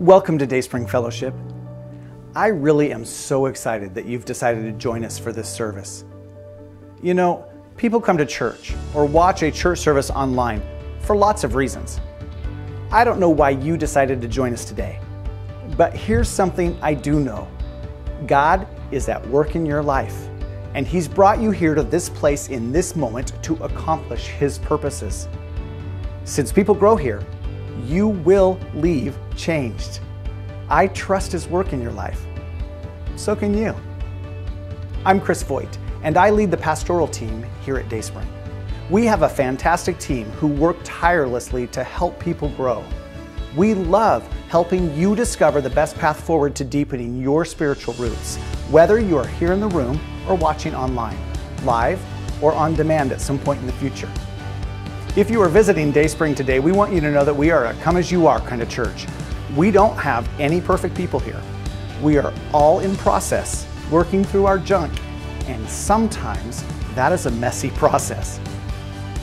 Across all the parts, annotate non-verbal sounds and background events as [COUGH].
Welcome to Dayspring Fellowship. I really am so excited that you've decided to join us for this service. You know, people come to church or watch a church service online for lots of reasons. I don't know why you decided to join us today, but here's something I do know God is at work in your life, and He's brought you here to this place in this moment to accomplish His purposes. Since people grow here, you will leave changed. I trust His work in your life. So can you. I'm Chris Voigt, and I lead the pastoral team here at Dayspring. We have a fantastic team who work tirelessly to help people grow. We love helping you discover the best path forward to deepening your spiritual roots, whether you are here in the room or watching online, live or on demand at some point in the future. If you are visiting Dayspring today, we want you to know that we are a come as you are kind of church. We don't have any perfect people here. We are all in process, working through our junk, and sometimes that is a messy [LAUGHS] process.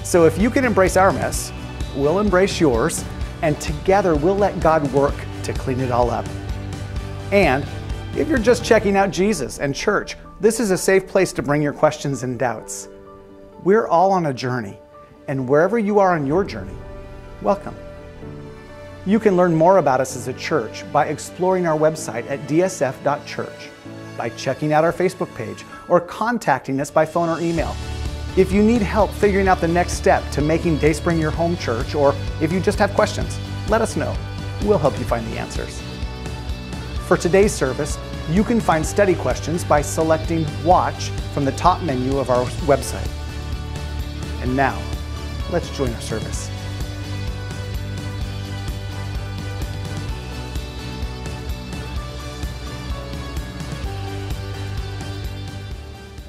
So if you can embrace our mess, we'll embrace yours, and together we'll let God work to clean it all up. And if you're just checking out Jesus and church, this is a safe place to bring your questions and doubts. We're all on a journey and wherever you are on your journey, welcome. You can learn more about us as a church by exploring our website at dsf.church, by checking out our Facebook page, or contacting us by phone or email. If you need help figuring out the next step to making Dayspring your home church, or if you just have questions, let us know. We'll help you find the answers. For today's service, you can find study questions by selecting Watch from the top menu of our website. And now, Let's join our service.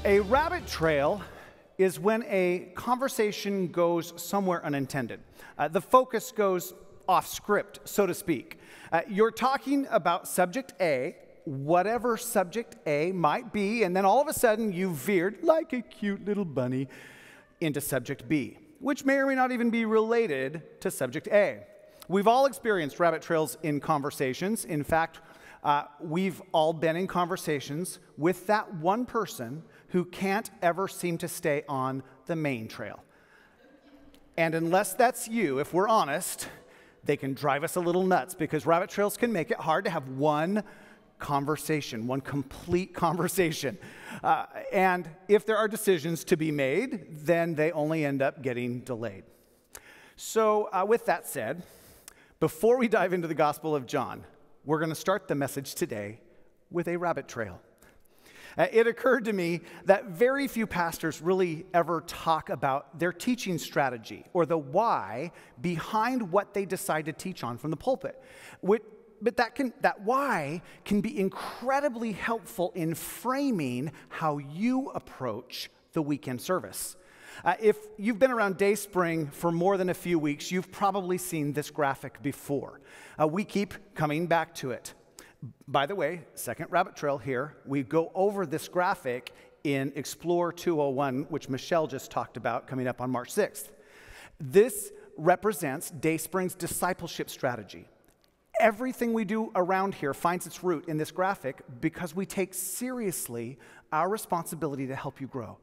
A rabbit trail is when a conversation goes somewhere unintended. Uh, the focus goes off script, so to speak. Uh, you're talking about subject A, whatever subject A might be, and then all of a sudden you veered like a cute little bunny into subject B which may or may not even be related to subject A. We've all experienced rabbit trails in conversations. In fact, uh, we've all been in conversations with that one person who can't ever seem to stay on the main trail. And unless that's you, if we're honest, they can drive us a little nuts because rabbit trails can make it hard to have one conversation, one complete [LAUGHS] conversation. Uh, and if there are decisions to be made, then they only end up getting delayed. So, uh, with that said, before we dive into the Gospel of John, we're going to start the message today with a rabbit trail. Uh, it occurred to me that very few pastors really ever talk about their teaching strategy or the why behind what they decide to teach on from the pulpit, which, but that, can, that why can be incredibly helpful in framing how you approach the weekend service. Uh, if you've been around Dayspring for more than a few weeks, you've probably seen this graphic before. Uh, we keep coming back to it. By the way, second rabbit trail here, we go over this graphic in Explore 201, which Michelle just talked about coming up on March 6th. This represents Dayspring's discipleship strategy. Everything we do around here finds its root in this graphic because we take seriously our responsibility to help you grow.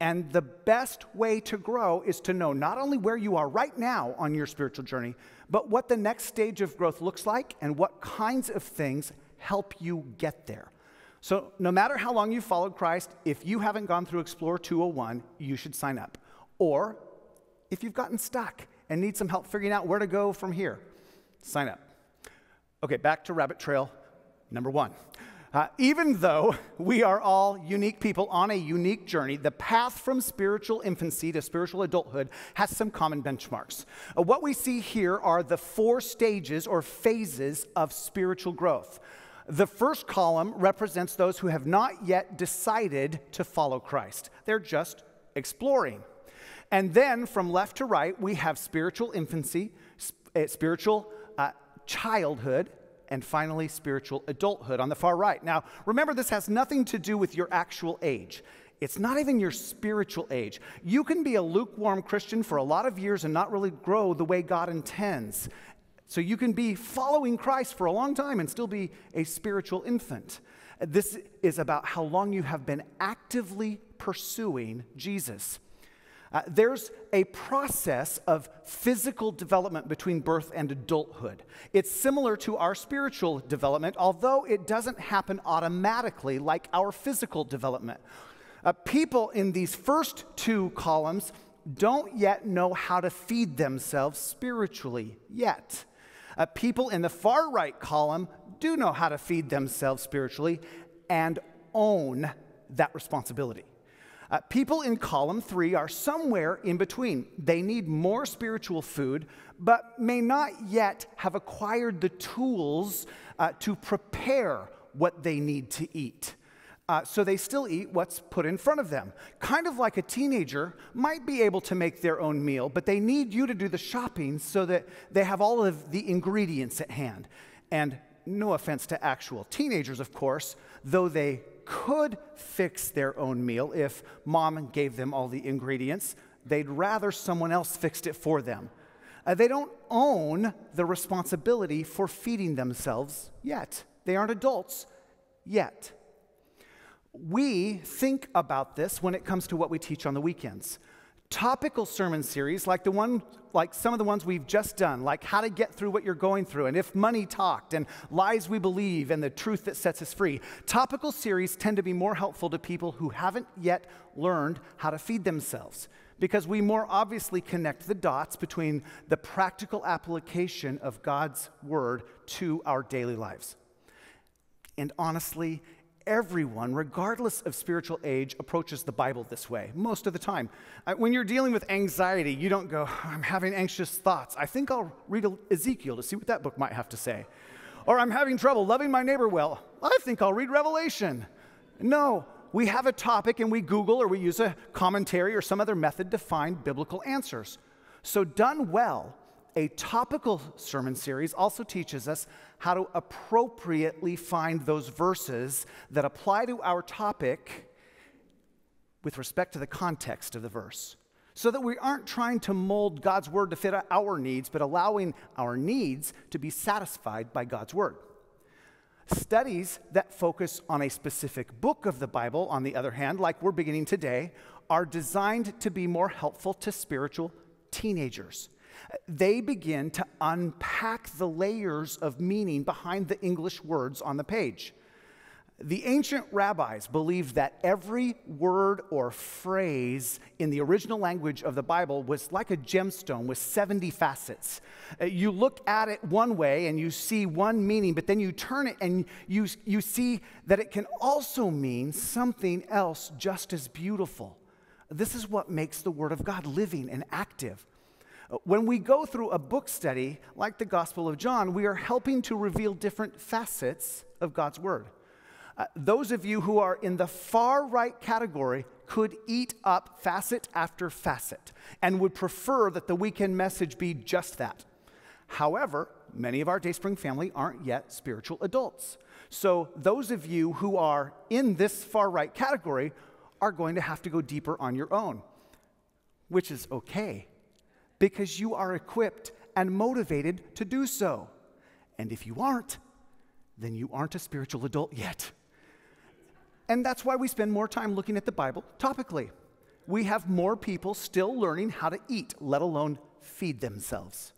And the best way to grow is to know not only where you are right now on your spiritual journey, but what the next stage of growth looks like and what kinds of things help you get there. So, no matter how long you've followed Christ, if you haven't gone through Explore 201, you should sign up. Or if you've gotten stuck and need some help figuring out where to go from here, sign up. Okay, back to rabbit trail number one. Uh, even though we are all unique people on a unique journey, the path from spiritual infancy to spiritual adulthood has some common benchmarks. Uh, what we see here are the four stages or phases of spiritual growth. The first column represents those who have not yet decided to follow Christ, they're just exploring. And then from left to right, we have spiritual infancy, uh, spiritual childhood, and finally, spiritual adulthood on the far right. Now, remember, this has nothing to do with your actual age. It's not even your spiritual age. You can be a lukewarm Christian for a lot of years and not really grow the way God intends. So you can be following Christ for a long time and still be a spiritual infant. This is about how long you have been actively pursuing Jesus. Uh, there's a process of physical development between birth and adulthood. It's similar to our spiritual development, although it doesn't happen automatically like our physical development. Uh, people in these first two columns don't yet know how to feed themselves spiritually yet. Uh, people in the far right column do know how to feed themselves spiritually and own that responsibility. Uh, people in column three are somewhere in between. They need more spiritual food, but may not yet have acquired the tools uh, to prepare what they need to eat. Uh, so they still eat what's put in front of them. Kind of like a teenager might be able to make their own meal, but they need you to do the shopping so that they have all of the ingredients at hand. And no offense to actual teenagers, of course, though they could fix their own meal if mom gave them all the ingredients, they'd rather someone else fixed it for them. Uh, they don't own the responsibility for feeding themselves yet. They aren't adults yet. We think about this when it comes to what we teach on the weekends topical sermon series like the one like some of the ones we've just done like how to get through what you're going through and if money talked and lies we believe and the truth that sets us free. Topical series tend to be more helpful to people who haven't yet learned how to feed themselves because we more obviously connect the dots between the practical application of God's word to our daily lives. And honestly everyone, regardless of spiritual age, approaches the Bible this way most of the time. Uh, when you're dealing with anxiety, you don't go, I'm having anxious thoughts. I think I'll read Ezekiel to see what that book might have to say. Or I'm having trouble loving my neighbor well. I think I'll read Revelation. No, we have a topic and we Google or we use a commentary or some other method to find biblical answers. So, done well, a topical sermon series also teaches us how to appropriately find those verses that apply to our topic with respect to the context of the verse. So that we aren't trying to mold God's word to fit our needs, but allowing our needs to be satisfied by God's word. Studies that focus on a specific book of the Bible, on the other hand, like we're beginning today, are designed to be more helpful to spiritual teenagers they begin to unpack the layers of meaning behind the English words on the page. The ancient rabbis believed that every word or phrase in the original language of the Bible was like a gemstone with 70 facets. Uh, you look at it one way and you see one meaning, but then you turn it and you, you see that it can also mean something else just as beautiful. This is what makes the Word of God living and active. When we go through a book study like the Gospel of John, we are helping to reveal different facets of God's Word. Uh, those of you who are in the far right category could eat up facet after facet and would prefer that the weekend message be just that. However, many of our Dayspring family aren't yet spiritual adults. So, those of you who are in this far right category are going to have to go deeper on your own, which is okay because you are equipped and motivated to do so. And if you aren't, then you aren't a spiritual adult yet. And that's why we spend more time looking at the Bible topically. We have more people still learning how to eat, let alone feed themselves.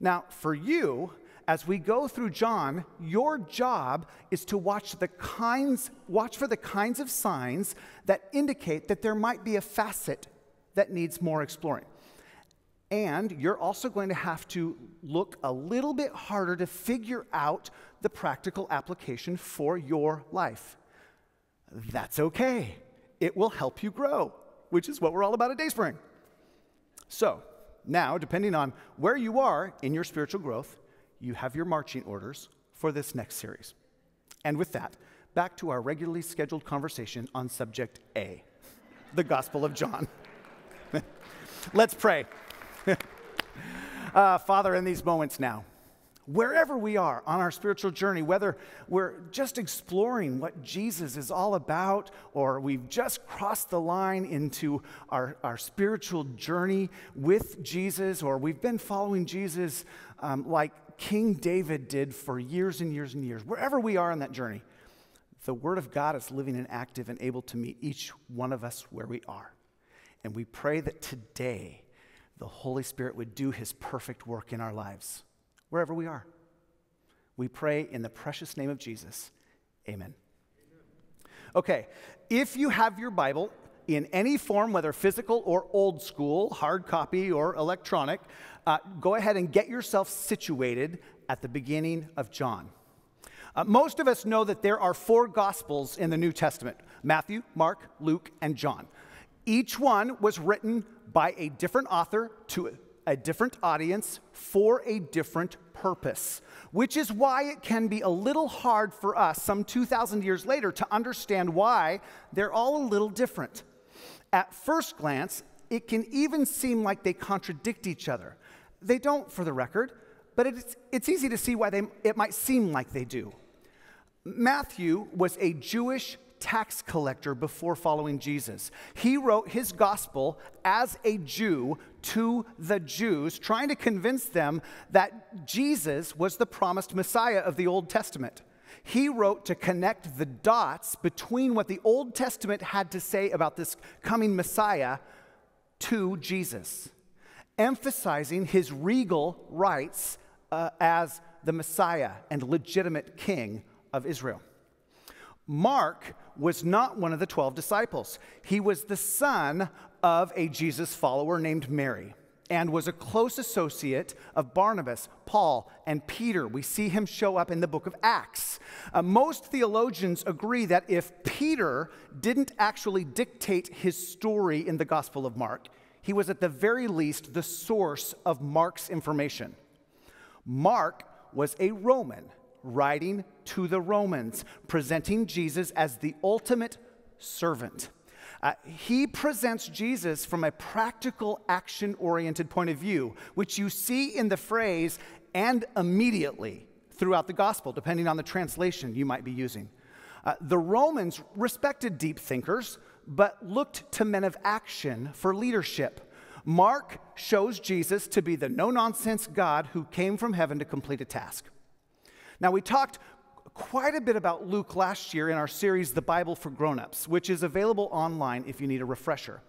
Now, for you, as we go through John, your job is to watch the kinds watch for the kinds of signs that indicate that there might be a facet that needs more exploring. And you're also going to have to look a little bit harder to figure out the practical application for your life. That's okay. It will help you grow, which is what we're all about at Dayspring. So, now, depending on where you are in your spiritual growth, you have your marching orders for this next series. And with that, back to our regularly scheduled conversation on subject A the Gospel of John. [LAUGHS] Let's pray. [LAUGHS] uh, Father, in these moments now, wherever we are on our spiritual journey, whether we're just exploring what Jesus is all about, or we've just crossed the line into our, our spiritual journey with Jesus, or we've been following Jesus um, like King David did for years and years and years, wherever we are on that journey, the Word of God is living and active and able to meet each one of us where we are. And we pray that today the Holy Spirit would do His perfect work in our lives wherever we are. We pray in the precious name of Jesus. Amen. Okay, if you have your Bible in any form, whether physical or old school, hard copy or electronic, uh, go ahead and get yourself situated at the beginning of John. Uh, most of us know that there are four Gospels in the New Testament Matthew, Mark, Luke, and John. Each one was written by a different author to a different audience for a different purpose, which is why it can be a little hard for us, some 2,000 years later, to understand why they're all a little different. At first glance, it can even seem like they contradict each other. They don't, for the record, but it's, it's easy to see why they, it might seem like they do. Matthew was a Jewish tax collector before following Jesus. He wrote his gospel as a Jew to the Jews, trying to convince them that Jesus was the promised Messiah of the Old Testament. He wrote to connect the dots between what the Old Testament had to say about this coming Messiah to Jesus, emphasizing his regal rights uh, as the Messiah and legitimate king of Israel. Mark was not one of the 12 disciples. He was the son of a Jesus follower named Mary and was a close associate of Barnabas, Paul, and Peter. We see him show up in the book of Acts. Uh, most theologians agree that if Peter didn't actually dictate his story in the Gospel of Mark, he was at the very least the source of Mark's information. Mark was a Roman writing to the Romans, presenting Jesus as the ultimate servant. Uh, he presents Jesus from a practical, action oriented point of view, which you see in the phrase and immediately throughout the gospel, depending on the translation you might be using. Uh, the Romans respected deep thinkers, but looked to men of action for leadership. Mark shows Jesus to be the no nonsense God who came from heaven to complete a task. Now, we talked quite a bit about Luke last year in our series, The Bible for Grown-ups, which is available online if you need a refresher.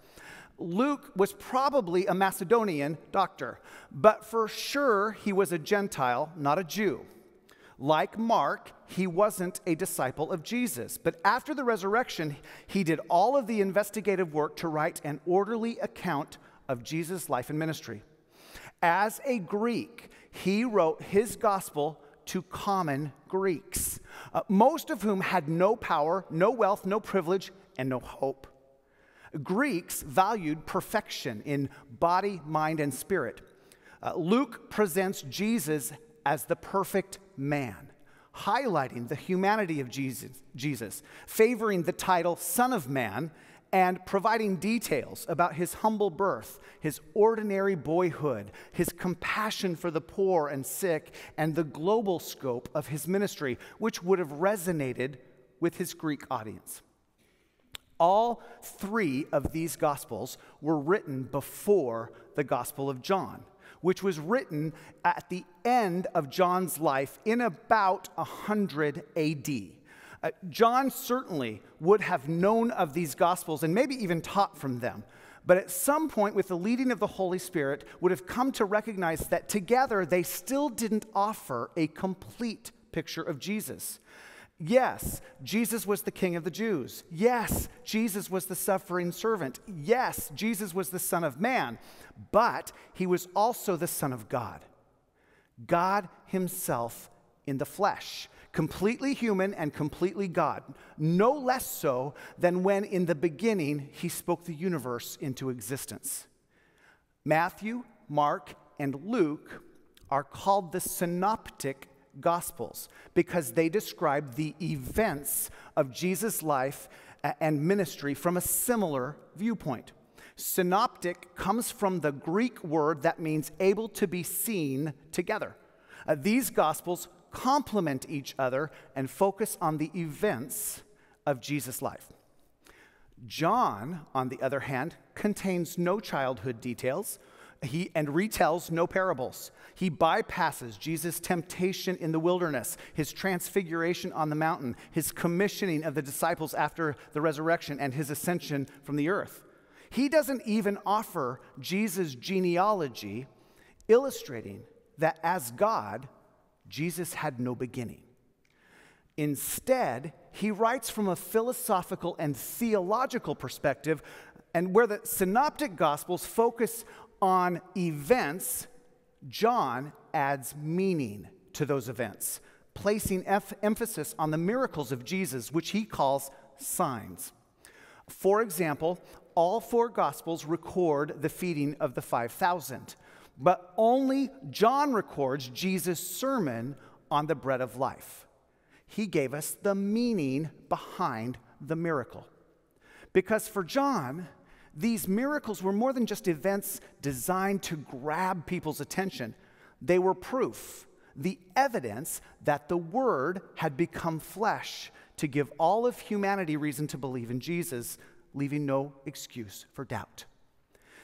Luke was probably a Macedonian doctor, but for sure he was a Gentile, not a Jew. Like Mark, he wasn't a disciple of Jesus, but after the resurrection, he did all of the investigative work to write an orderly account of Jesus' life and ministry. As a Greek, he wrote his gospel to common Greeks, uh, most of whom had no power, no wealth, no privilege, and no hope. Greeks valued perfection in body, mind, and spirit. Uh, Luke presents Jesus as the perfect man, highlighting the humanity of Jesus, Jesus, favoring the title Son of Man and providing details about his humble birth, his ordinary boyhood, his compassion for the poor and sick, and the global scope of his ministry, which would have resonated with his Greek audience. All three of these Gospels were written before the Gospel of John, which was written at the end of John's life in about 100 AD. Uh, John certainly would have known of these gospels and maybe even taught from them. But at some point, with the leading of the Holy Spirit, would have come to recognize that together they still didn't offer a complete picture of Jesus. Yes, Jesus was the King of the Jews. Yes, Jesus was the suffering servant. Yes, Jesus was the Son of Man. But he was also the Son of God. God Himself in the flesh completely human and completely God, no less so than when in the beginning he spoke the universe into existence. Matthew, Mark, and Luke are called the synoptic gospels because they describe the events of Jesus' life and ministry from a similar viewpoint. Synoptic comes from the Greek word that means able to be seen together. Uh, these Gospels complement each other and focus on the events of Jesus' life. John, on the other hand, contains no childhood details he, and retells no parables. He bypasses Jesus' temptation in the wilderness, his transfiguration on the mountain, his commissioning of the disciples after the resurrection, and his ascension from the earth. He doesn't even offer Jesus' genealogy, illustrating that as God, Jesus had no beginning. Instead, he writes from a philosophical and theological perspective, and where the synoptic gospels focus on events, John adds meaning to those events, placing emphasis on the miracles of Jesus, which he calls signs. For example, all four gospels record the feeding of the 5,000, but only John records Jesus' sermon on the bread of life. He gave us the meaning behind the miracle. Because for John, these miracles were more than just events designed to grab people's attention, they were proof, the evidence that the Word had become flesh to give all of humanity reason to believe in Jesus, leaving no excuse for doubt.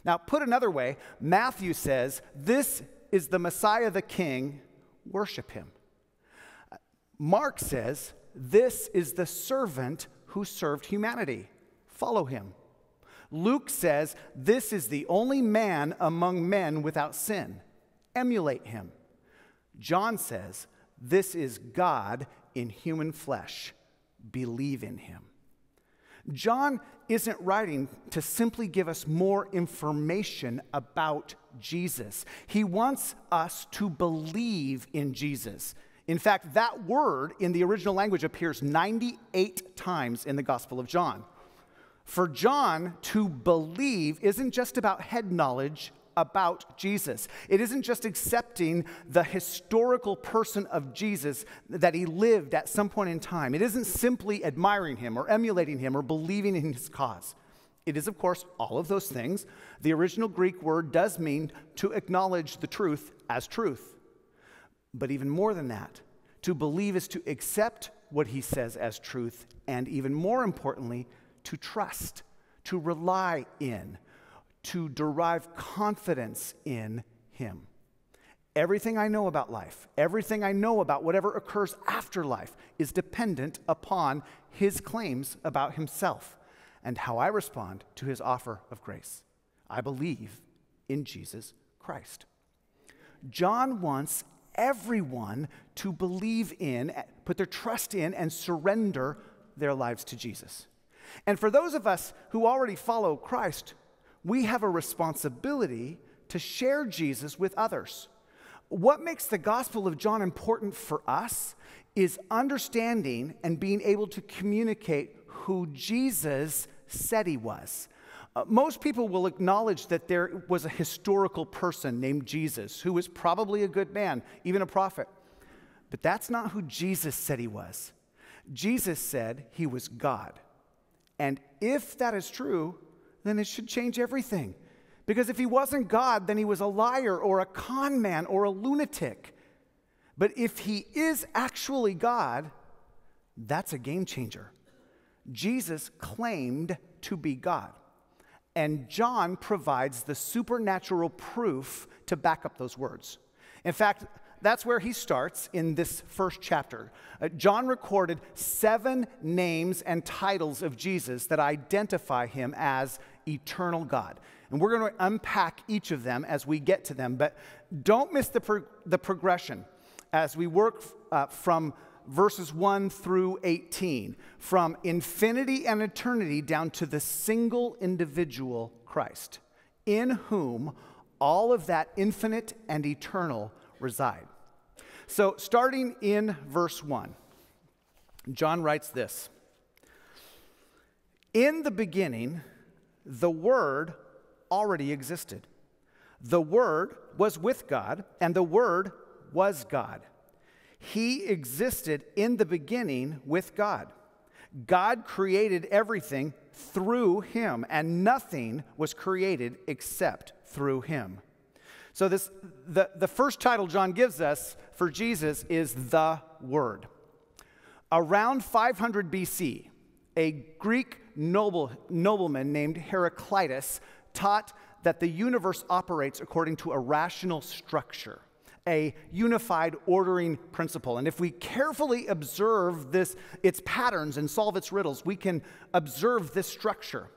Now, put another way, Matthew says, This is the Messiah the King, worship him. Mark says, This is the servant who served humanity, follow him. Luke says, This is the only man among men without sin. Emulate him. John says, This is God in human flesh. Believe in him. John isn't writing to simply give us more information about Jesus. He wants us to believe in Jesus. In fact, that word in the original language appears 98 times in the Gospel of John. For John to believe isn't just about head knowledge about Jesus. It isn't just accepting the historical person of Jesus that he lived at some point in time. It isn't simply admiring him or emulating him or believing in his cause. It is, of course, all of those things. The original Greek word does mean to acknowledge the truth as truth. But even more than that, to believe is to accept what he says as truth, and even more importantly, to trust, to rely in, to derive confidence in Him. Everything I know about life, everything I know about whatever occurs after life, is dependent upon His claims about Himself and how I respond to His offer of grace. I believe in Jesus Christ. John wants everyone to believe in, put their trust in, and surrender their lives to Jesus. And for those of us who already follow Christ, we have a responsibility to share Jesus with others. What makes the Gospel of John important for us is understanding and being able to communicate who Jesus said he was. Uh, most people will acknowledge that there was a historical person named Jesus who was probably a good man, even a prophet. But that's not who Jesus said he was. Jesus said he was God. And if that is true, then it should change everything. Because if he wasn't God, then he was a liar or a con man or a lunatic. But if he is actually God, that's a game changer. Jesus claimed to be God. And John provides the supernatural proof to back up those words. In fact, that's where he starts in this first chapter. Uh, John recorded seven names and titles of Jesus that identify him as eternal God. And we're going to unpack each of them as we get to them, but don't miss the, pro- the progression as we work uh, from verses 1 through 18, from infinity and eternity down to the single individual Christ, in whom all of that infinite and eternal reside. So, starting in verse 1, John writes this In the beginning, the Word already existed. The Word was with God, and the Word was God. He existed in the beginning with God. God created everything through him, and nothing was created except through him. So, this, the, the first title John gives us for Jesus is the Word. Around 500 BC, a Greek noble, nobleman named Heraclitus taught that the universe operates according to a rational structure, a unified ordering principle. And if we carefully observe this, its patterns and solve its riddles, we can observe this structure.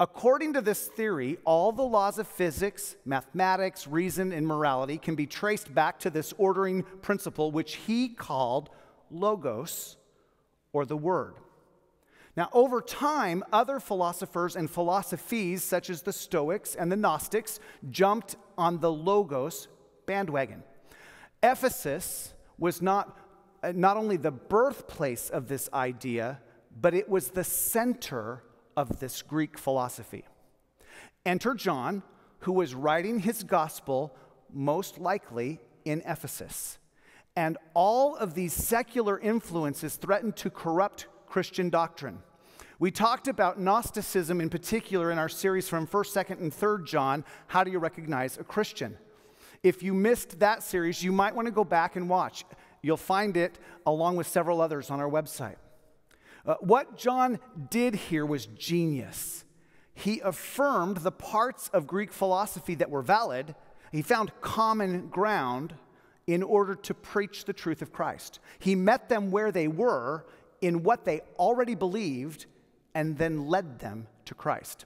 According to this theory, all the laws of physics, mathematics, reason, and morality can be traced back to this ordering principle, which he called logos, or the word. Now, over time, other philosophers and philosophies, such as the Stoics and the Gnostics, jumped on the logos bandwagon. Ephesus was not, uh, not only the birthplace of this idea, but it was the center of this Greek philosophy. Enter John, who was writing his gospel most likely in Ephesus. And all of these secular influences threatened to corrupt Christian doctrine. We talked about Gnosticism in particular in our series from 1st, 2nd, and 3rd John How Do You Recognize a Christian? If you missed that series, you might want to go back and watch. You'll find it along with several others on our website. Uh, what John did here was genius. He affirmed the parts of Greek philosophy that were valid, he found common ground in order to preach the truth of Christ. He met them where they were in what they already believed and then led them to Christ.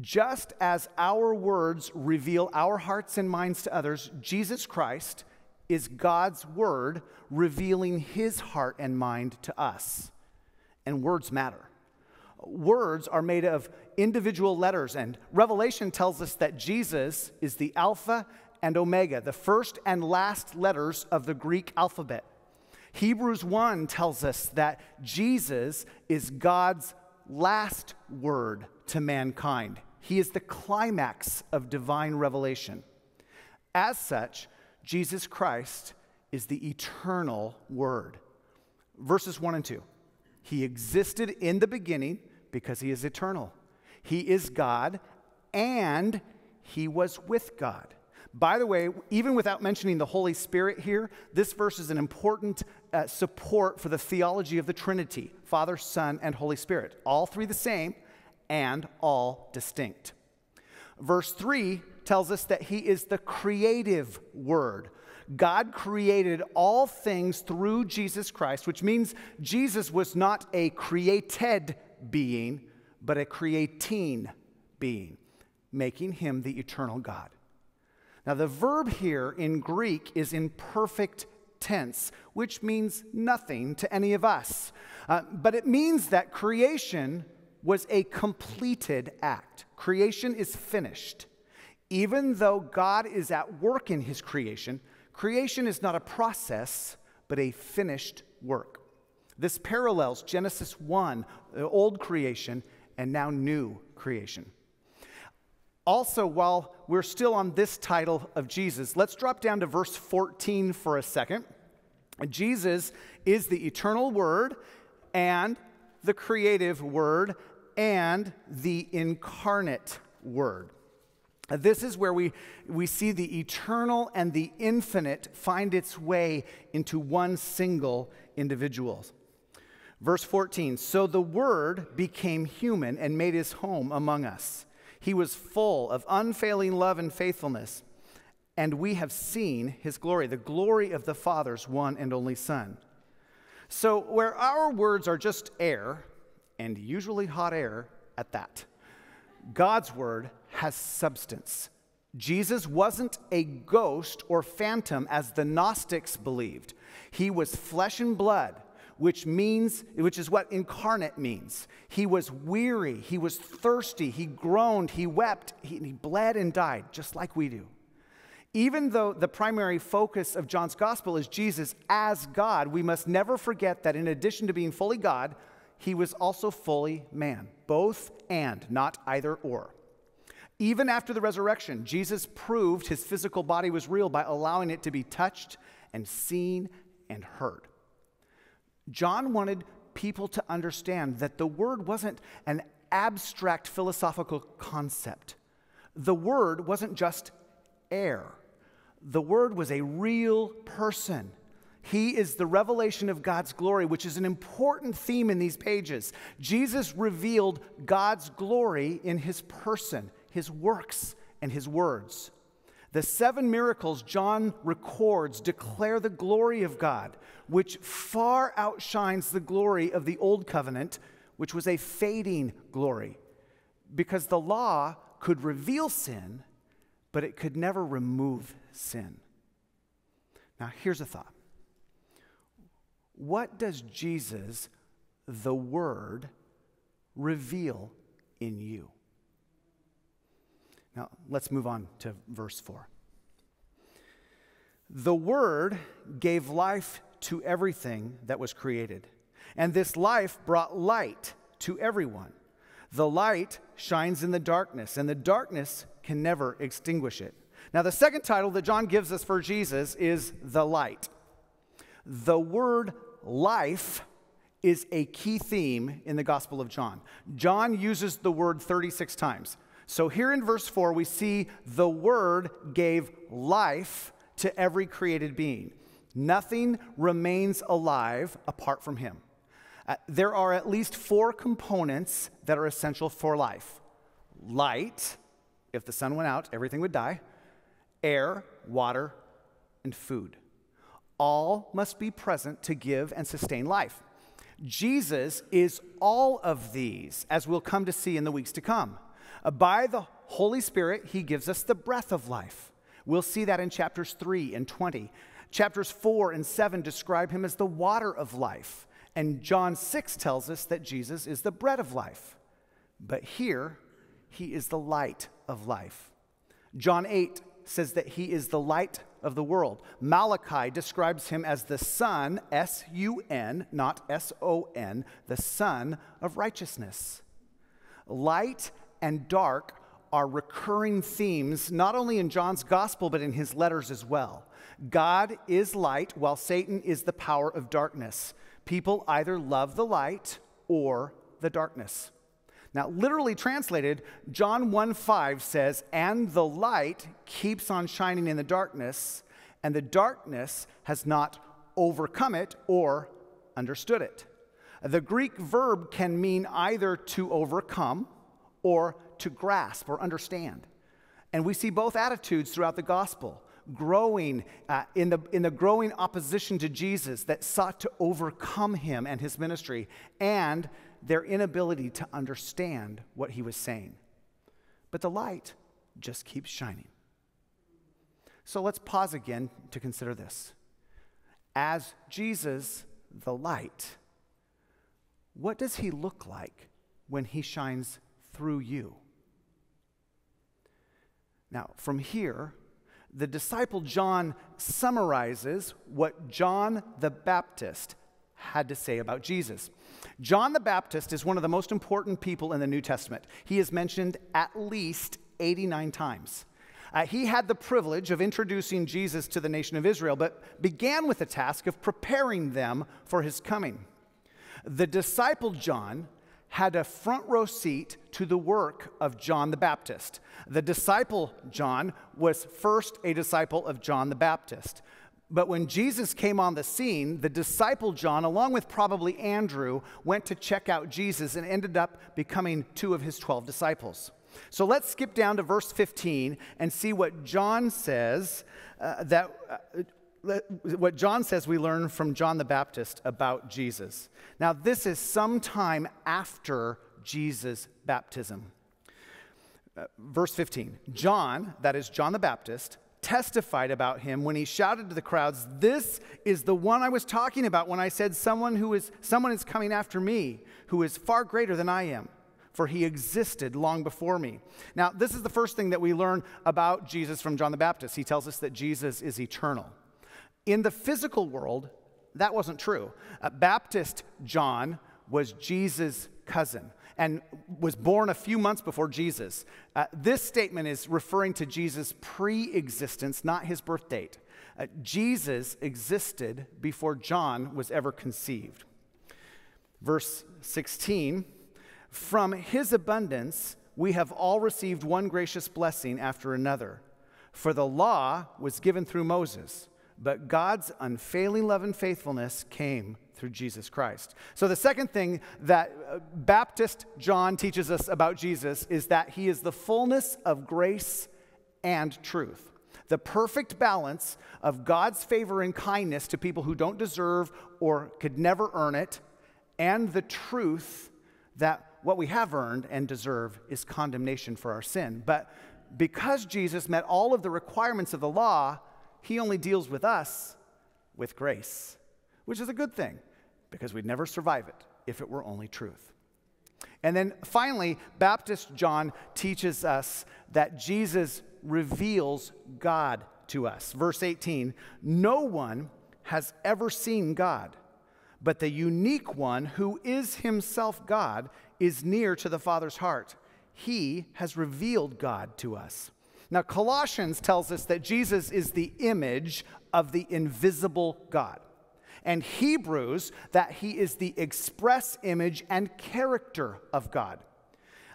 Just as our words reveal our hearts and minds to others, Jesus Christ is God's word revealing his heart and mind to us and words matter. Words are made of individual letters, and Revelation tells us that Jesus is the Alpha and Omega, the first and last letters of the Greek alphabet. Hebrews 1 tells us that Jesus is God's last word to mankind. He is the climax of divine revelation. As such, Jesus Christ is the eternal word. Verses 1 and 2. He existed in the beginning because he is eternal. He is God and he was with God. By the way, even without mentioning the Holy Spirit here, this verse is an important uh, support for the theology of the Trinity Father, Son, and Holy Spirit. All three the same and all distinct. Verse 3 tells us that he is the creative word. God created all things through Jesus Christ, which means Jesus was not a created being, but a creating being, making him the eternal God. Now, the verb here in Greek is in perfect tense, which means nothing to any of us. Uh, but it means that creation was a completed act. Creation is finished. Even though God is at work in his creation, Creation is not a process, but a finished work. This parallels Genesis 1, the old creation, and now new creation. Also, while we're still on this title of Jesus, let's drop down to verse 14 for a second. Jesus is the eternal word and the creative word and the incarnate word. This is where we, we see the eternal and the infinite find its way into one single individual. Verse 14 So the Word became human and made his home among us. He was full of unfailing love and faithfulness, and we have seen his glory, the glory of the Father's one and only Son. So, where our words are just air, and usually hot air at that, God's Word has substance. Jesus wasn't a ghost or phantom as the Gnostics believed. He was flesh and blood, which means which is what incarnate means. He was weary, he was thirsty, he groaned, he wept, he, he bled and died just like we do. Even though the primary focus of John's gospel is Jesus as God, we must never forget that in addition to being fully God, he was also fully man, both and, not either or. Even after the resurrection, Jesus proved his physical body was real by allowing it to be touched and seen and heard. John wanted people to understand that the word wasn't an abstract philosophical concept. The word wasn't just air. The Word was a real person. He is the revelation of God's glory, which is an important theme in these pages. Jesus revealed God's glory in his person, his works, and his words. The seven miracles John records declare the glory of God, which far outshines the glory of the old covenant, which was a fading glory. Because the law could reveal sin, but it could never remove sin. Now, here's a thought what does Jesus, the Word, reveal in you? Now, let's move on to verse 4. The Word gave life to everything that was created, and this life brought light to everyone. The light shines in the darkness, and the darkness can never extinguish it. Now, the second title that John gives us for Jesus is the light. The word life is a key theme in the Gospel of John. John uses the word 36 times. So here in verse 4, we see the Word gave life to every created being. Nothing remains alive apart from Him. Uh, there are at least four components that are essential for life light, if the sun went out, everything would die, air, water, and food all must be present to give and sustain life. Jesus is all of these, as we'll come to see in the weeks to come. By the Holy Spirit, He gives us the breath of life. We'll see that in chapters 3 and 20. Chapters 4 and 7 describe Him as the water of life. And John 6 tells us that Jesus is the bread of life. But here, He is the light of life. John 8 says that He is the light of the world. Malachi describes him as the Sun, S U N, not S O N, the Sun of righteousness. Light and dark are recurring themes not only in John's gospel, but in his letters as well. God is light, while Satan is the power of darkness. People either love the light or the darkness. Now, literally translated, John 1 5 says, And the light keeps on shining in the darkness, and the darkness has not overcome it or understood it. The Greek verb can mean either to overcome or to grasp or understand. And we see both attitudes throughout the gospel growing uh, in, the, in the growing opposition to Jesus that sought to overcome him and his ministry, and their inability to understand what he was saying. But the light just keeps shining. So let's pause again to consider this. As Jesus, the light, what does he look like when he shines through you? Now, from here, the disciple John summarizes what John the Baptist had to say about Jesus. John the Baptist is one of the most important people in the New Testament. He is mentioned at least 89 times. Uh, he had the privilege of introducing Jesus to the nation of Israel, but began with the task of preparing them for his coming. The disciple John had a front row seat to the work of John the Baptist. The disciple John was first a disciple of John the Baptist. But when Jesus came on the scene, the disciple John, along with probably Andrew, went to check out Jesus and ended up becoming two of his 12 disciples. So let's skip down to verse 15 and see what John says uh, that. Uh, what John says we learn from John the Baptist about Jesus. Now, this is sometime after Jesus' baptism. Uh, verse 15 John, that is John the Baptist, testified about him when he shouted to the crowds, This is the one I was talking about when I said, Someone who is someone is coming after me, who is far greater than I am, for he existed long before me. Now, this is the first thing that we learn about Jesus from John the Baptist. He tells us that Jesus is eternal. In the physical world, that wasn't true. Uh, Baptist John was Jesus' cousin and was born a few months before Jesus. Uh, this statement is referring to Jesus' pre existence, not his birth date. Uh, Jesus existed before John was ever conceived. Verse 16 From his abundance, we have all received one gracious blessing after another. For the law was given through Moses, but God's unfailing love and faithfulness came through Jesus Christ. So, the second thing that uh, Baptist John teaches us about Jesus is that he is the fullness of grace and truth. The perfect balance of God's favor and kindness to people who don't deserve or could never earn it, and the truth that what we have earned and deserve is condemnation for our sin. But because Jesus met all of the requirements of the law, he only deals with us with grace, which is a good thing because we'd never survive it if it were only truth. And then finally, Baptist John teaches us that Jesus reveals God to us. Verse 18 No one has ever seen God, but the unique one who is himself God is near to the Father's heart he has revealed God to us. Now, Colossians tells us that Jesus is the image of the invisible God. And Hebrews, that he is the express image and character of God.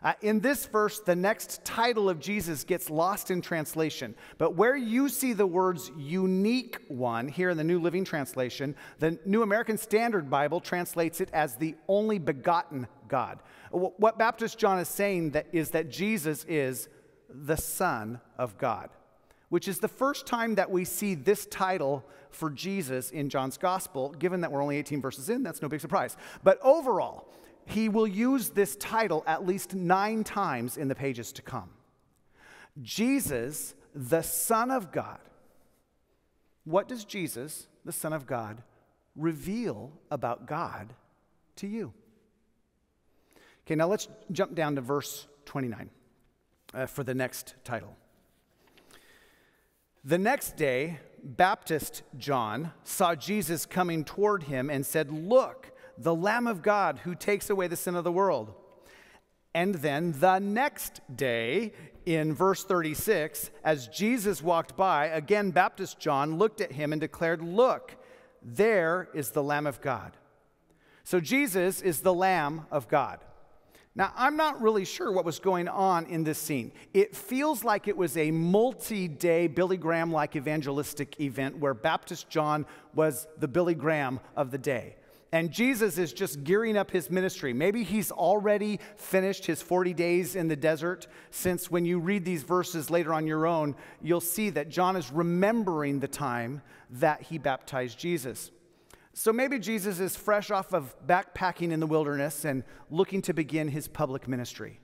Uh, in this verse, the next title of Jesus gets lost in translation. But where you see the words unique one here in the New Living Translation, the New American Standard Bible translates it as the only begotten God. What Baptist John is saying that is that Jesus is the Son of God, which is the first time that we see this title for Jesus in John's Gospel. Given that we're only 18 verses in, that's no big surprise. But overall, he will use this title at least nine times in the pages to come. Jesus, the Son of God. What does Jesus, the Son of God, reveal about God to you? Okay, now let's jump down to verse 29 uh, for the next title. The next day, Baptist John saw Jesus coming toward him and said, Look, the Lamb of God who takes away the sin of the world. And then the next day, in verse 36, as Jesus walked by, again Baptist John looked at him and declared, Look, there is the Lamb of God. So Jesus is the Lamb of God. Now, I'm not really sure what was going on in this scene. It feels like it was a multi day Billy Graham like evangelistic event where Baptist John was the Billy Graham of the day. And Jesus is just gearing up his ministry. Maybe he's already finished his 40 days in the desert, since when you read these verses later on your own, you'll see that John is remembering the time that he baptized Jesus. So maybe Jesus is fresh off of backpacking in the wilderness and looking to begin his public ministry.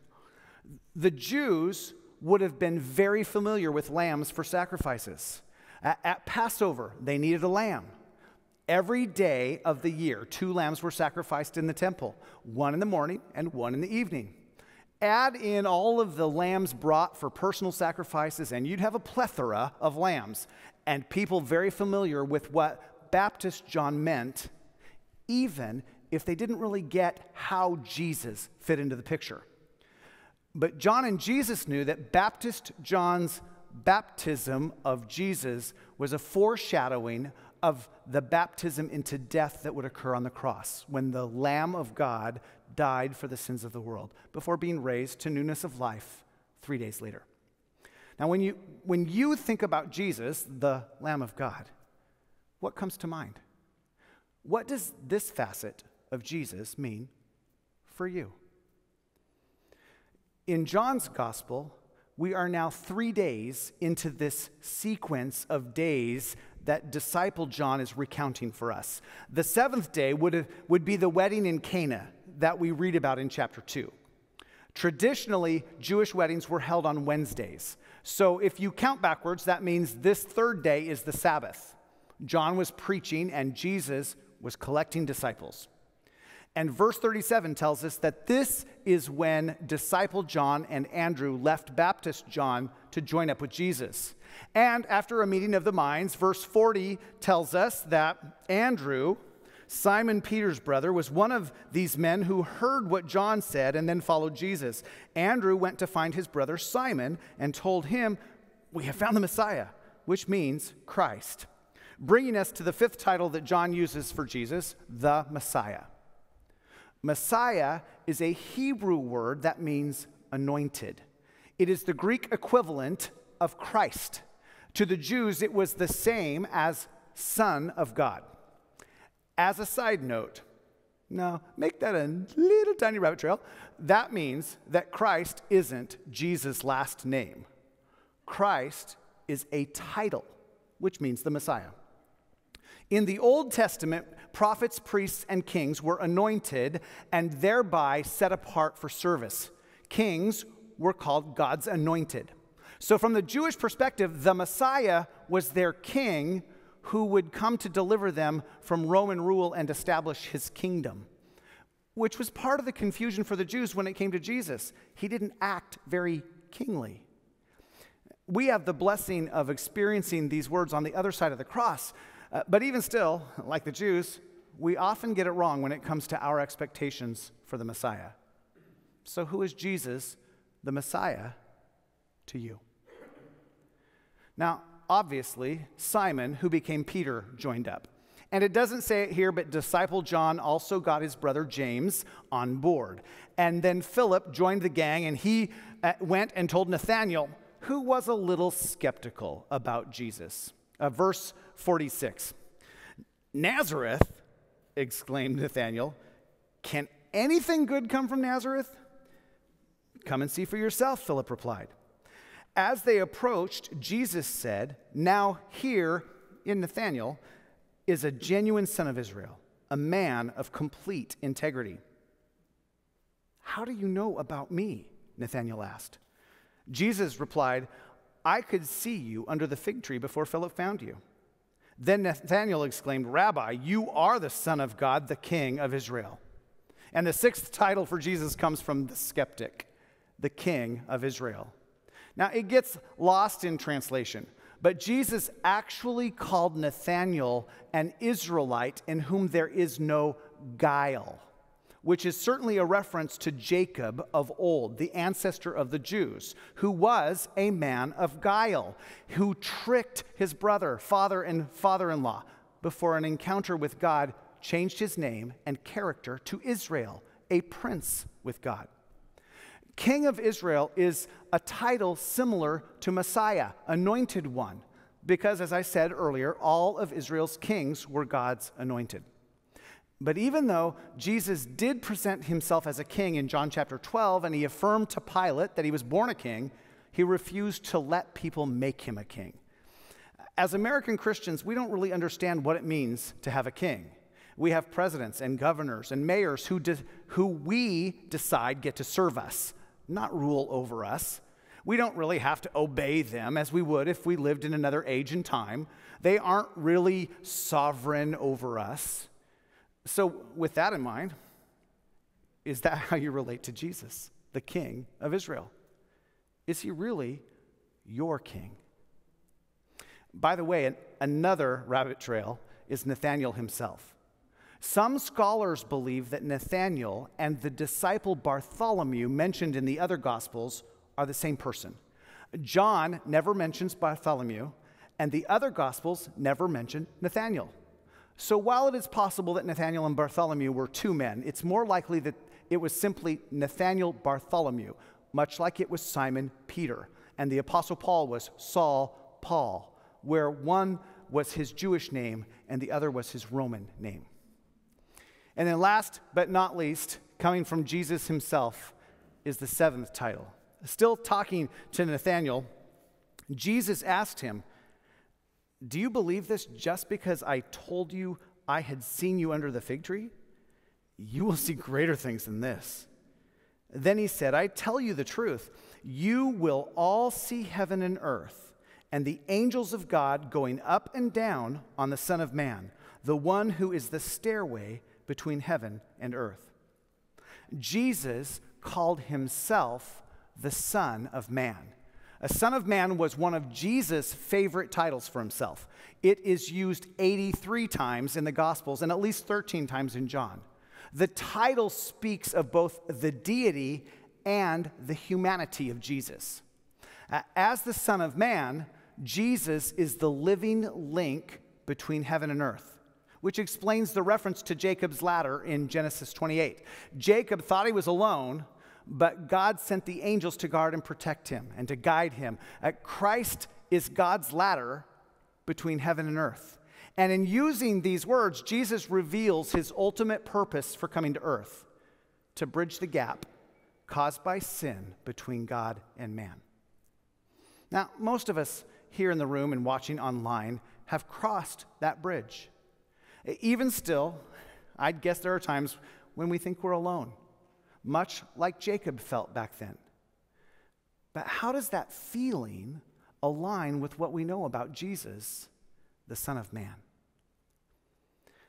The Jews would have been very familiar with lambs for sacrifices. At, Passover, they needed a lamb. Every day of the year, two lambs were sacrificed in the temple, one in the morning and one in the evening. Add in all of the lambs brought for personal sacrifices, and you'd have a plethora of lambs, and people very familiar with what Baptist John meant, even if they didn't really get how Jesus fit into the picture. But John and Jesus knew that Baptist John's baptism of Jesus was a foreshadowing of the baptism into death that would occur on the cross when the Lamb of God died for the sins of the world before being raised to newness of life three days later. Now, when you, when you think about Jesus, the Lamb of God, what comes to mind? What does this facet of Jesus mean for you? In John's gospel, we are now three days into this sequence of days that disciple John is recounting for us. The seventh day would, would be the wedding in Cana that we read about in chapter 2. Traditionally, Jewish weddings were held on Wednesdays. So if you count backwards, that means this third day is the Sabbath. John was preaching and Jesus was collecting disciples. And verse 37 tells us that this is when disciple John and Andrew left Baptist John to join up with Jesus. And after a meeting of the minds, verse 40 tells us that Andrew, Simon Peter's brother, was one of these men who heard what John said and then followed Jesus. Andrew went to find his brother Simon and told him, We have found the Messiah, which means Christ. Bringing us to the fifth title that John uses for Jesus, the Messiah. Messiah is a Hebrew word that means anointed. It is the Greek equivalent of Christ. To the Jews, it was the same as Son of God. As a side note, now make that a little tiny rabbit trail. That means that Christ isn't Jesus' last name. Christ is a title, which means the Messiah. In the Old Testament, prophets, priests, and kings were anointed and thereby set apart for service. Kings were called God's anointed. So, from the Jewish perspective, the Messiah was their king who would come to deliver them from Roman rule and establish his kingdom, which was part of the confusion for the Jews when it came to Jesus. He didn't act very kingly. We have the blessing of experiencing these words on the other side of the cross. Uh, but even still, like the Jews, we often get it wrong when it comes to our expectations for the Messiah. So, who is Jesus, the Messiah, to you? Now, obviously, Simon, who became Peter, joined up. And it doesn't say it here, but disciple John also got his brother James on board. And then Philip joined the gang and he uh, went and told Nathanael, who was a little skeptical about Jesus. Uh, verse 46 Nazareth, exclaimed Nathanael, can anything good come from Nazareth? Come and see for yourself, Philip replied. As they approached, Jesus said, Now here in Nathanael is a genuine son of Israel, a man of complete integrity. How do you know about me? Nathanael asked. Jesus replied, I could see you under the fig tree before Philip found you. Then Nathanael exclaimed, Rabbi, you are the Son of God, the King of Israel. And the sixth title for Jesus comes from the skeptic, the King of Israel. Now, it gets lost in translation, but Jesus actually called Nathanael an Israelite in whom there is no guile which is certainly a reference to Jacob of old, the ancestor of the Jews, who was a man of guile, who tricked his brother, father, and father in law before an encounter with God changed his name and character to Israel, a prince with God. King of Israel is a title similar to Messiah, anointed one, because, as I said earlier, all of Israel's kings were God's anointed. But even though Jesus did present himself as a king in John chapter 12, and he affirmed to Pilate that he was born a king, he refused to let people make him a king. As American Christians, we don't really understand what it means to have a king. We have presidents and governors and mayors who, de- who we decide get to serve us, not rule over us. We don't really have to obey them as we would if we lived in another age and time. They aren't really sovereign over us. So, with that in mind, is that how you relate to Jesus, the King of Israel? Is he really your king? By the way, another rabbit trail is Nathanael himself. Some scholars believe that Nathanael and the disciple Bartholomew mentioned in the other Gospels are the same person. John never mentions Bartholomew, and the other Gospels never mention Nathanael. So while it is possible that Nathanael and Bartholomew were two men, it's more likely that it was simply Nathanael Bartholomew, much like it was Simon Peter. And the Apostle Paul was Saul Paul, where one was his Jewish name and the other was his Roman name. And then, last but not least, coming from Jesus himself, is the seventh title. Still talking to Nathanael, Jesus asked him, do you believe this just because I told you I had seen you under the fig tree? You will see greater things than this. Then he said, I tell you the truth. You will all see heaven and earth, and the angels of God going up and down on the Son of Man, the one who is the stairway between heaven and earth. Jesus called himself the Son of Man. A Son of Man was one of Jesus' favorite titles for himself. It is used 83 times in the Gospels and at least 13 times in John. The title speaks of both the deity and the humanity of Jesus. As the Son of Man, Jesus is the living link between heaven and earth, which explains the reference to Jacob's ladder in Genesis 28. Jacob thought he was alone but God sent the angels to guard and protect him and to guide him. Uh, Christ is God's ladder between heaven and earth. And in using these words, Jesus reveals his ultimate purpose for coming to earth to bridge the gap caused by sin between God and man. Now, most of us here in the room and watching online have crossed that bridge. Even still, I'd guess there are times when we think we're alone, much like Jacob felt back then. But how does that feeling align with what we know about Jesus, the Son of Man?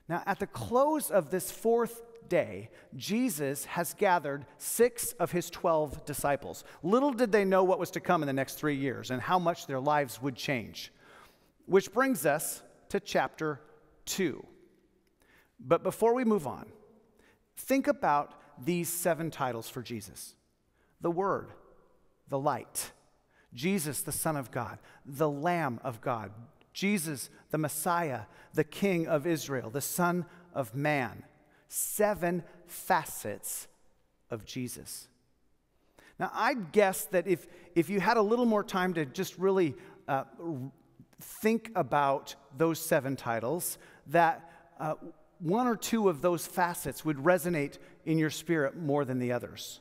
Now, at the close of this fourth day, Jesus has gathered six of his 12 disciples. Little did they know what was to come in the next three years and how much their lives would change. Which brings us to chapter 2. But before we move on, think about these seven titles for Jesus the Word, the Light, Jesus, the Son of God, the Lamb of God, Jesus, the Messiah, the King of Israel, the Son of Man. Seven facets of Jesus. Now, I'd guess that if, if you had a little more time to just really uh, think about those seven titles, that uh, one or two of those facets would resonate in your spirit more than the others.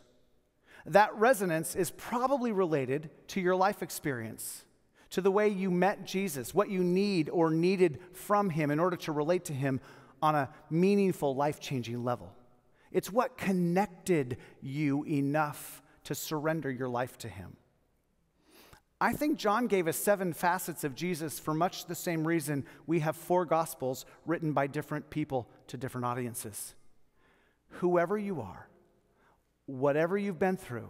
That resonance is probably related to your life experience, to the way you met Jesus, what you need or needed from him in order to relate to him on a meaningful, life changing level. It's what connected you enough to surrender your life to him. I think John gave us seven facets of Jesus for much the same reason we have four gospels written by different people to different audiences. Whoever you are, whatever you've been through,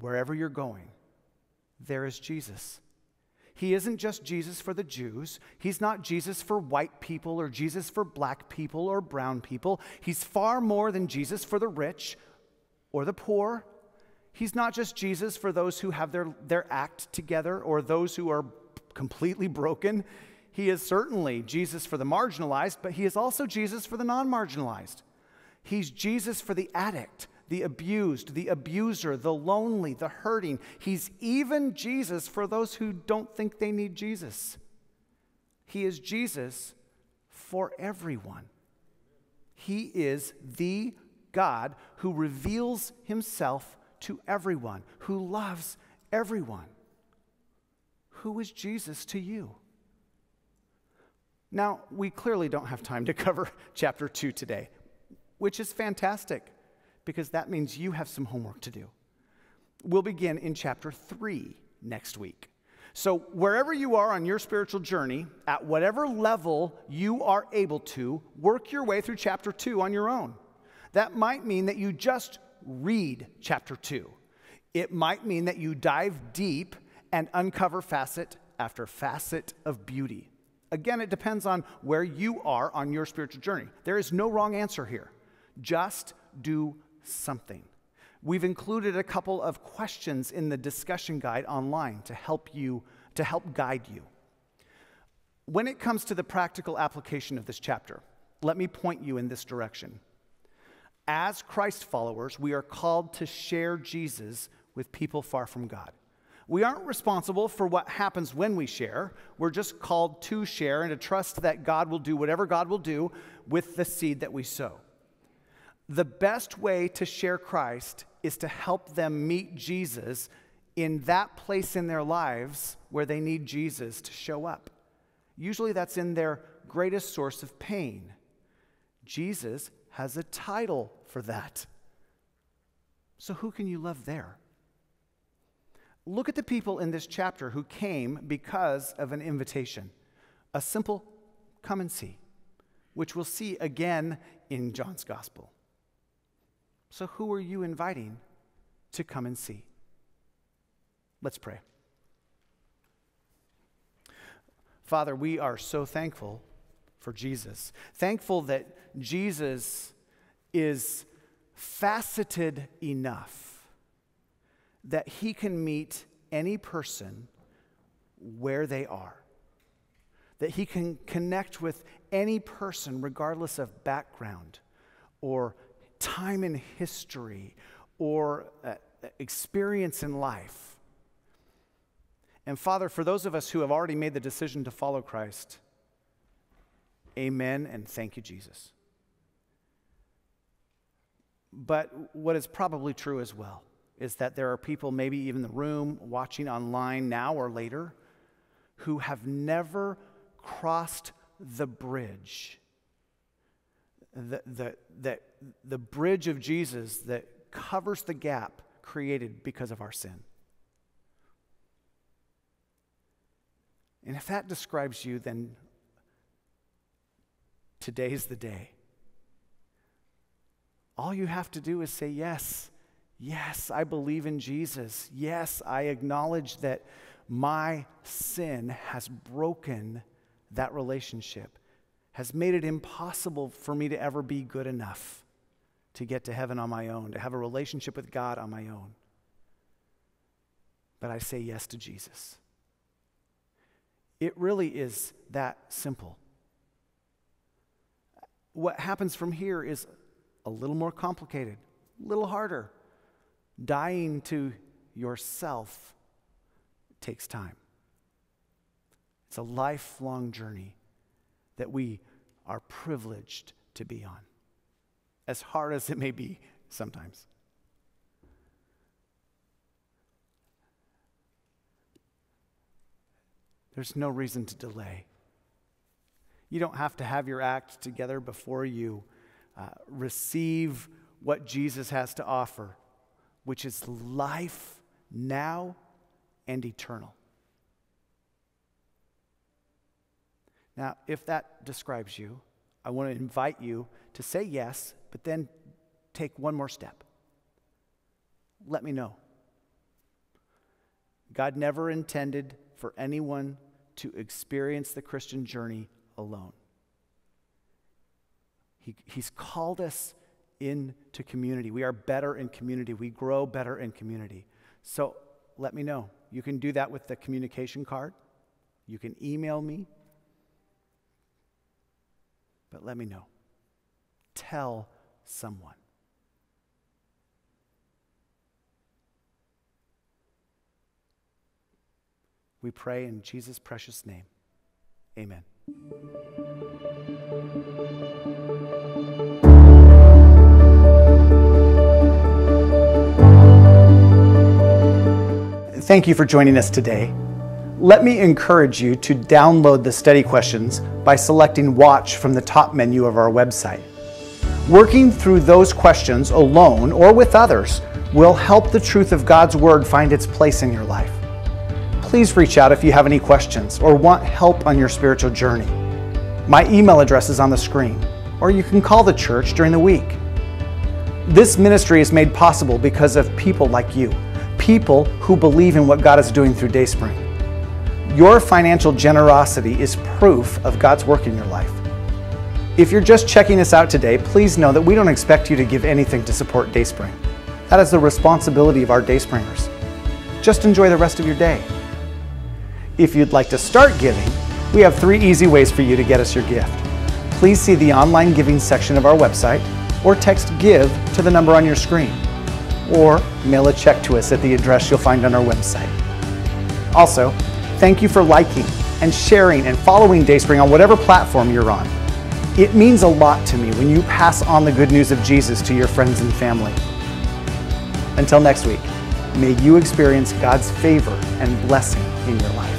wherever you're going, there is Jesus. He isn't just Jesus for the Jews. He's not Jesus for white people or Jesus for black people or brown people. He's far more than Jesus for the rich or the poor He's not just Jesus for those who have their, their act together or those who are completely broken. He is certainly Jesus for the marginalized, but he is also Jesus for the non marginalized. He's Jesus for the addict, the abused, the abuser, the lonely, the hurting. He's even Jesus for those who don't think they need Jesus. He is Jesus for everyone. He is the God who reveals himself to everyone, who loves everyone. Who is Jesus to you? Now, we clearly don't have time to cover [LAUGHS] chapter 2 today, which is fantastic because that means you have some homework to do. We'll begin in chapter 3 next week. So, wherever you are on your spiritual journey, at whatever level you are able to, work your way through chapter 2 on your own. That might mean that you just read chapter 2. It might mean that you dive deep and uncover facet after facet of beauty. Again, it depends on where you are on your spiritual journey. There is no wrong answer here. Just do something. We've included a couple of questions in the discussion guide online to help you to help guide you. When it comes to the practical application of this chapter, let me point you in this direction as Christ followers, we are called to share Jesus with people far from God. We aren't responsible for what happens when we share. We're just called to share and to trust that God will do whatever God will do with the seed that we sow. The best way to share Christ is to help them meet Jesus in that place in their lives where they need Jesus to show up. Usually that's in their greatest source of pain. Jesus has a title for that. So, who can you love there? Look at the people in this chapter who came because of an invitation a simple come and see, which we'll see again in John's gospel. So, who are you inviting to come and see? Let's pray. Father, we are so thankful for Jesus. Thankful that Jesus is faceted enough that he can meet any person where they are. That he can connect with any person, regardless of background or time in history or uh, experience in life. And Father, for those of us who have already made the decision to follow Christ, amen and thank you, Jesus. But what is probably true as well is that there are people, maybe even the room, watching online now or later, who have never crossed the bridge. The, the, the, the bridge of Jesus that covers the gap created because of our sin. And if that describes you, then today's the day. All you have to do is say, Yes, yes, I believe in Jesus. Yes, I acknowledge that my sin has broken that relationship, has made it impossible for me to ever be good enough to get to heaven on my own, to have a relationship with God on my own. But I say yes to Jesus. It really is that simple. What happens from here is a little more complicated, a little harder. Dying to yourself takes time. It's a lifelong journey that we are privileged to be on, as hard as it may be sometimes. There's no reason to delay. You don't have to have your act together before you uh, receive what Jesus has to offer, which is life now and eternal. Now, if that describes you, I want to invite you to say yes, but then take one more step. Let me know. God never intended for anyone to experience the Christian journey alone. He, he's called us into community. We are better in community. We grow better in community. So let me know. You can do that with the communication card. You can email me. But let me know. Tell someone. We pray in Jesus' precious name. Amen. Thank you for joining us today. Let me encourage you to download the study questions by selecting Watch from the top menu of our website. Working through those questions alone or with others will help the truth of God's Word find its place in your life please reach out if you have any questions or want help on your spiritual journey. My email address is on the screen, or you can call the church during the week. This ministry is made possible because of people like you, people who believe in what God is doing through Dayspring. Your financial generosity is proof of God's work in your life. If you're just checking us out today, please know that we don't expect you to give anything to support Dayspring. That is the responsibility of our Dayspringers. Just enjoy the rest of your day. If you'd like to start giving, we have three easy ways for you to get us your gift. Please see the online giving section of our website or text GIVE to the number on your screen or mail a check to us at the address you'll find on our website. Also, thank you for liking and sharing and following Dayspring on whatever platform you're on. It means a lot to me when you pass on the good news of Jesus to your friends and family. Until next week, may you experience God's favor and blessing in your life.